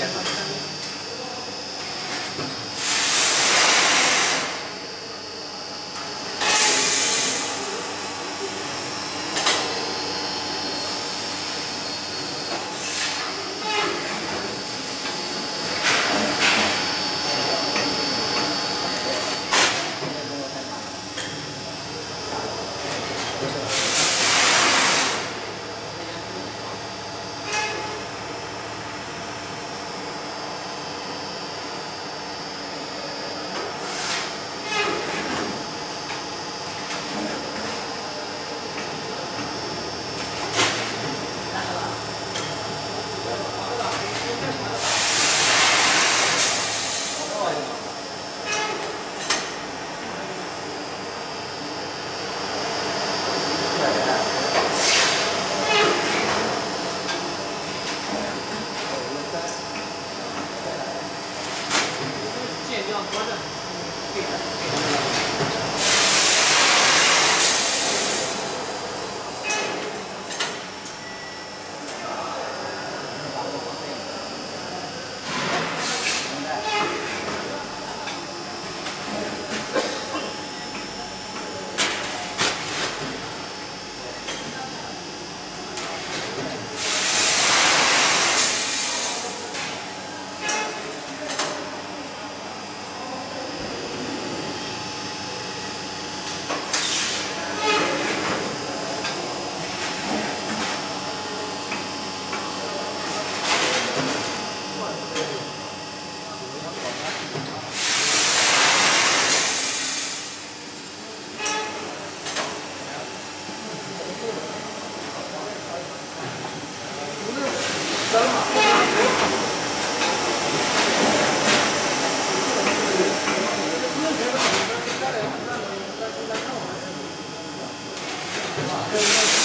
やつなんですよね Wow.